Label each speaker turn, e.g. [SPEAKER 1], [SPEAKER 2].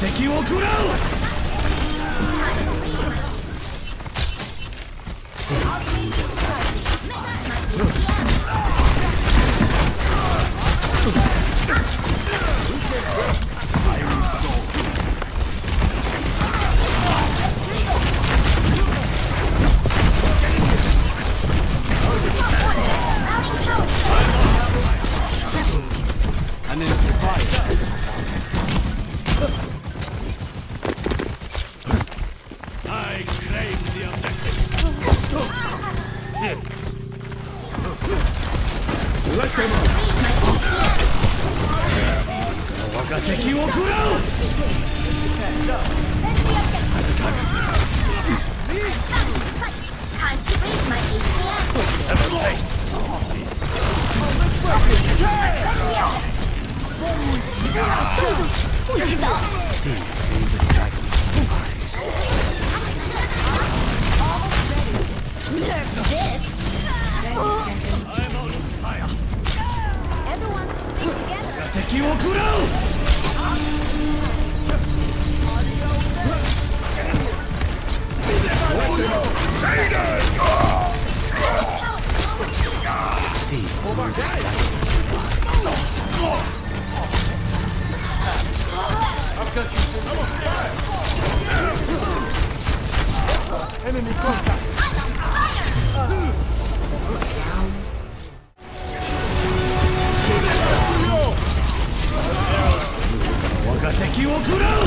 [SPEAKER 1] 敵を食らう Let them up! Yeah! 敵を食らう石を食らう。